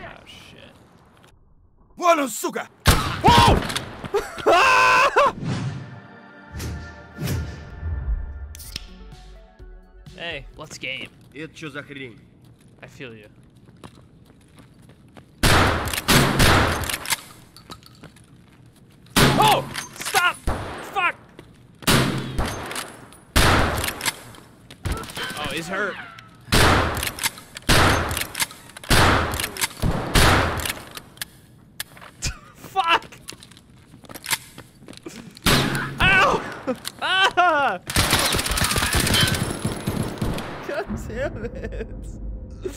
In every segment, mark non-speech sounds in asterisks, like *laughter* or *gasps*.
Oh shit. Вон он, сука! Hey, let's game. Это что за хрень? I feel you. Oh! Stop! Fuck! Oh, he's hurt. It. *laughs*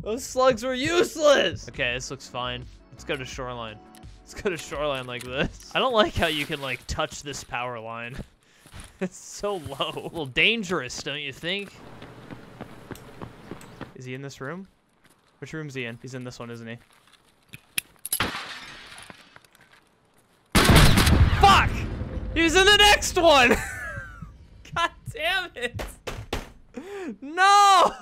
Those slugs were useless! Okay, this looks fine. Let's go to shoreline. Let's go to shoreline like this. I don't like how you can, like, touch this power line. *laughs* it's so low. A little dangerous, don't you think? Is he in this room? Which room's he in? He's in this one, isn't he? Fuck! He's in the next one! *laughs* God damn it! No!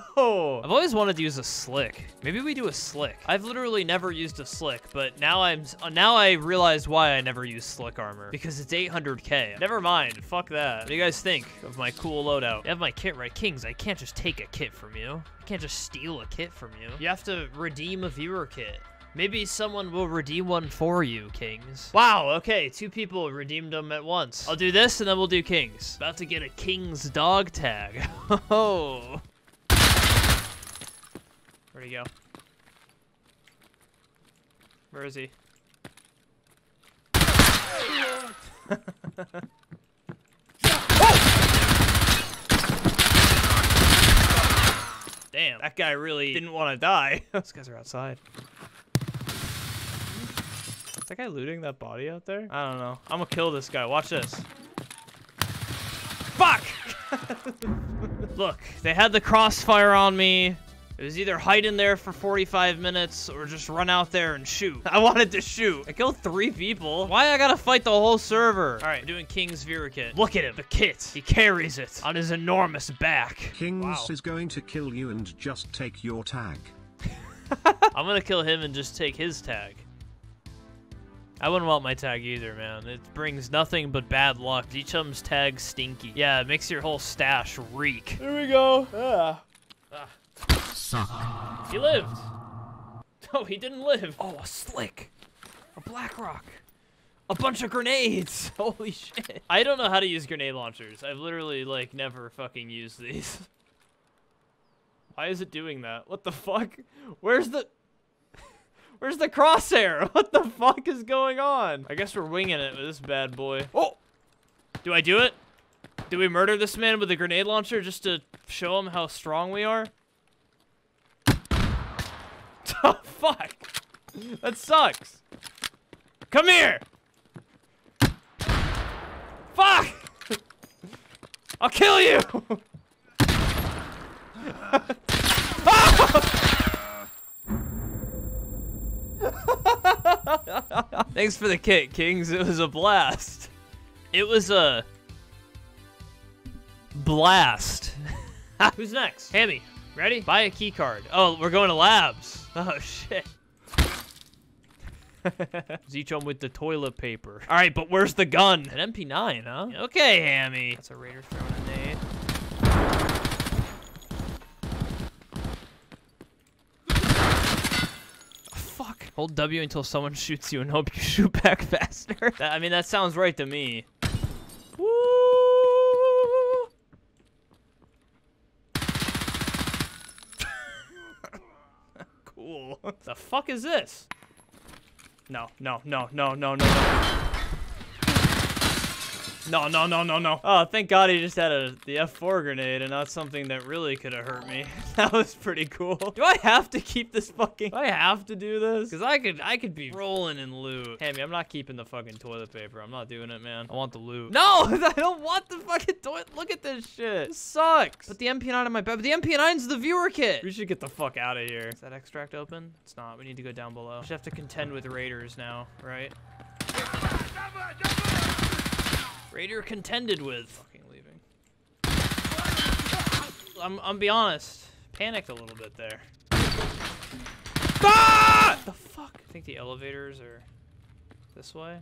I've always wanted to use a slick. Maybe we do a slick. I've literally never used a slick, but now I'm uh, now I realize why I never use slick armor because it's 800k. Never mind. Fuck that. What do you guys think of my cool loadout? You have my kit right, Kings. I can't just take a kit from you. I can't just steal a kit from you. You have to redeem a viewer kit. Maybe someone will redeem one for you, Kings. Wow, okay, two people redeemed them at once. I'll do this and then we'll do Kings. About to get a King's dog tag. Oh. *laughs* Where'd he go? Where is he? *laughs* Damn, that guy really didn't want to die. *laughs* Those guys are outside. Is that guy looting that body out there? I don't know. I'm gonna kill this guy. Watch this. Fuck! *laughs* Look, they had the crossfire on me. It was either hide in there for 45 minutes or just run out there and shoot. *laughs* I wanted to shoot. I killed three people. Why I gotta fight the whole server? All right, we're doing King's Viewer Kit. Look at him, the kit. He carries it on his enormous back. Kings Wow. is going to kill you and just take your tag. *laughs* I'm gonna kill him and just take his tag. I wouldn't want my tag either, man. It brings nothing but bad luck. Each of them's tag stinky. Yeah, it makes your whole stash reek. Here we go. Ah. Suck. He lived. *laughs* Oh, he didn't live. Oh, a slick. A black rock. A bunch of grenades. *laughs* Holy shit. I don't know how to use grenade launchers. I've literally, like, never fucking used these. *laughs* Why is it doing that? What the fuck? Where's the... Where's the crosshair? *laughs* What the fuck is going on? I guess we're winging it with this bad boy. Oh! Do I do it? Do we murder this man with a grenade launcher just to show him how strong we are? *laughs* Oh, fuck. That sucks. Come here. Fuck. I'll kill you. *laughs* Ah! *laughs* Thanks for the kit, Kings. It was a blast. It was a blast. *laughs* Who's next? Hammy, ready? Buy a key card. Oh, we're going to labs. *laughs* Oh, shit. ZChum with the toilet paper. All right, but where's the gun? An MP9, huh? Okay, Hammy. That's a Raider throwing a nade. Fuck. Hold W until someone *laughs* shoots you and hope you *laughs* shoot back faster. *laughs* I mean, that sounds right to me. Woo! cool. the fuck is this? No, no, no, no, no, no, no. No, no, no, no, no. Oh, thank God he just had a the F4 grenade and not something that really could have hurt me. *laughs* That was pretty cool. Do I have to keep this fucking... Do I have to do this? Because I could I could be rolling in loot. Hammy, I'm not keeping the fucking toilet paper. I'm not doing it, man. I want the loot. No, *laughs* I don't want the fucking toilet. Look at this shit. This sucks. Put the MP9 in my bed. But the MP9's the viewer kit. We should get the fuck out of here. Is that extract open? It's not. We need to go down below. We should have to contend with raiders now, right? Raider contended with. Fucking leaving. I'm, I'm be honest. Panicked a little bit there. Ah! The fuck? I think the elevators are this way.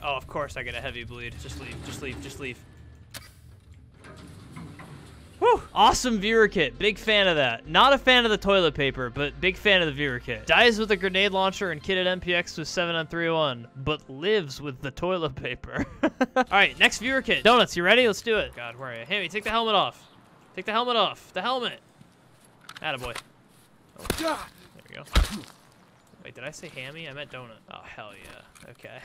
Oh, of course I get a heavy bleed. Just leave, just leave, just leave. Awesome viewer kit. Big fan of that. Not a fan of the toilet paper, but big fan of the viewer kit. Dies with a grenade launcher and kitted MPX with 7 on 301, but lives with the toilet paper. *laughs* Alright, next viewer kit. Donuts, you ready? Let's do it. God, where are you? Hammy, take the helmet off. Take the helmet off. The helmet. Attaboy. Oh, there we go. Wait, did I say hammy? I meant donut. Oh, hell yeah. Okay. *laughs*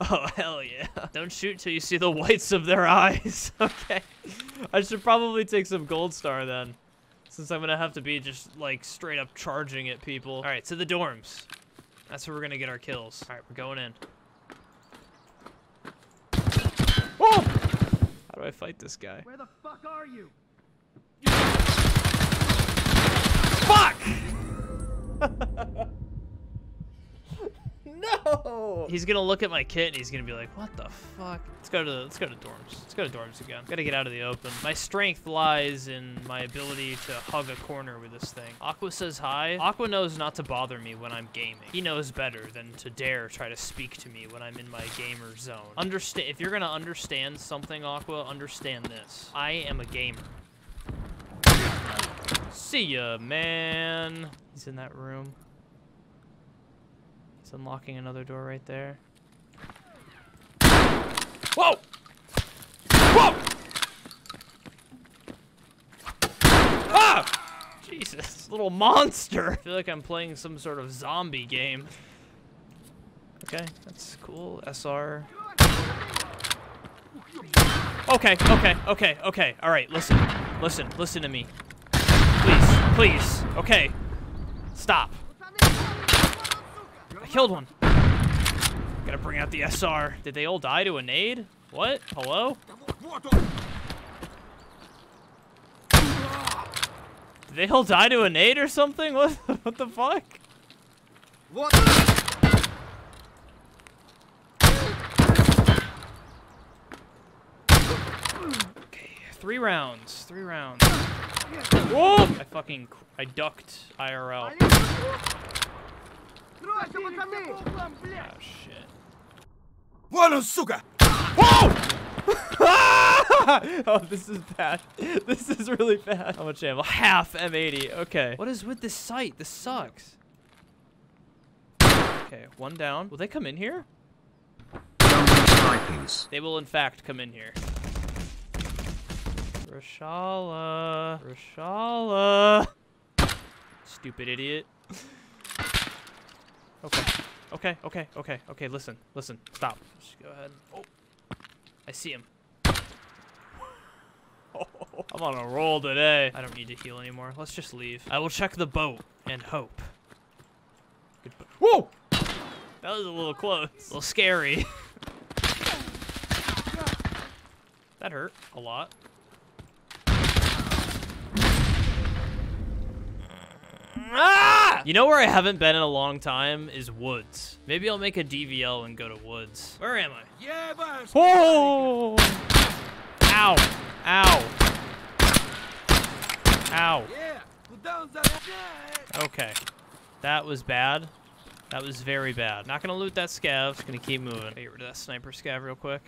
Oh, hell yeah. Don't shoot till you see the whites of their *laughs* eyes. okay. I should probably take some gold star then. Since I'm gonna have to be just like straight up charging at people. Alright, to the dorms. That's where we're gonna get our kills. Alright, we're going in. Oh! How do I fight this guy? Where the fuck are you? Fuck! *laughs* no! He's gonna look at my kit and he's gonna be like, "What the fuck?" Let's go to the, let's go to dorms. Let's go to dorms again. Gotta get out of the open. My strength lies in my ability to hug a corner with this thing. Aqua says hi. Aqua knows not to bother me when I'm gaming. He knows better than to dare try to speak to me when I'm in my gamer zone. Understand if you're gonna understand something, Aqua, understand this. I am a gamer. See ya, man. He's in that room. He's unlocking another door right there. Whoa! Whoa! Ah! Jesus, *laughs* little monster. I feel like I'm playing some sort of zombie game. Okay, that's cool. SR. Okay, okay, okay, okay. All right, listen, listen, listen to me. Please, please. Okay, stop. I killed one. Gotta bring out the SR. Did they all die to a nade? What? Hello? Did they all die to a nade or something? *laughs* What, what the fuck? What? Okay, three rounds. Three rounds. Whoa! I fucking, I ducked IRL. Пацаны! Oh, shit. Вон он, сука! oh, this is bad. This is really bad. How much ammo? Half M80. Okay. What is with this sight? This sucks. Okay, one down. Will they come in here? They will, in fact, come in here. Reshala. Reshala. Stupid idiot. *laughs* Okay. Okay, okay, okay, okay, listen, listen, stop. Just go ahead. Oh. I see him. Oh, *laughs* I'm on a roll today. I don't need to heal anymore. Let's just leave. I will check the boat and hope. Goodbye. Whoa! That was a little close. A little scary. *laughs* that hurt a lot. Ah! You know where I haven't been in a long time is woods. Maybe I'll make a DVL and go to woods. Where am I? Yeah, but Ow! Ow! Ow! Okay, that was bad. That was very bad. Not gonna loot that scav. Just gonna keep moving. Get rid of that sniper scav real quick.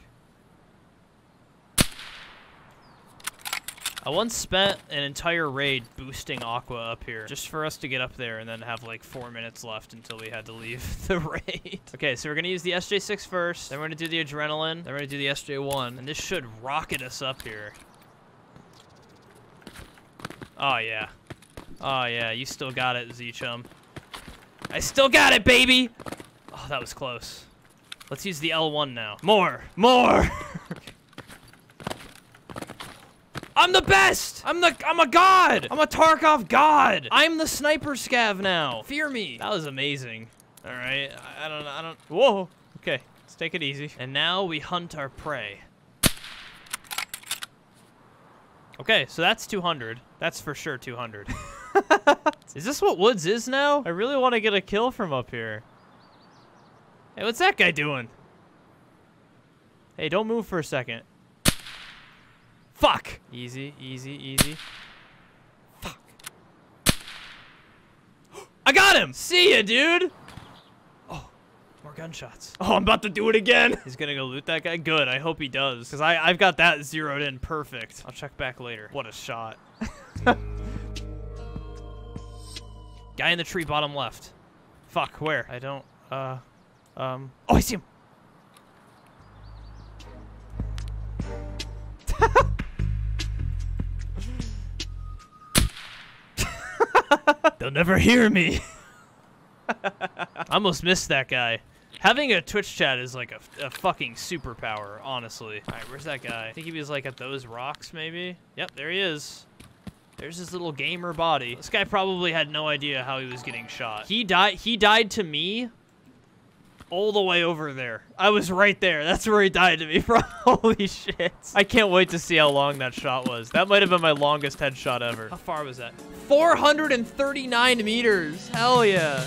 I once spent an entire raid boosting Aqua up here, just for us to get up there and then have like four minutes left until we had to leave *laughs* the raid. okay, so we're gonna use the SJ6 first, then we're gonna do the Adrenaline, then we're gonna do the SJ1, and this should rocket us up here. Oh yeah. Oh yeah, you still got it, Z-Chum. I still got it, baby! Oh, that was close. Let's use the L1 now. More! More! *laughs* I'm the best! I'm the- I'm a god! I'm a Tarkov god! I'm the sniper scav now! Fear me! That was amazing. Alright, I, I don't I don't- Whoa! Okay, let's take it easy. And now we hunt our prey. Okay, so that's 200. That's for sure 200. *laughs* is this what Woods is now? I really want to get a kill from up here. Hey, what's that guy doing? Hey, don't move for a second. Easy, easy, easy. Fuck. *gasps* I got him! See ya, dude! Oh, more gunshots. Oh, I'm about to do it again! *laughs* He's gonna go loot that guy? Good, I hope he does. Because I've got that zeroed in perfect. I'll check back later. What a shot. *laughs* Guy in the tree bottom left. Fuck, where? I don't, uh, um. Oh, I see him! They'll never hear me. *laughs* I almost missed that guy. Having a Twitch chat is like a, a fucking superpower, honestly. All right, where's that guy? I think he was like at those rocks, maybe? Yep, there he is. There's his little gamer body. This guy probably had no idea how he was getting shot. He died. He died to me all the way over there. I was right there. That's where he died to me *laughs* from. Holy shit. I can't wait to see how long that shot was. That might have been my longest headshot ever. How far was that? 439 meters. Hell yeah.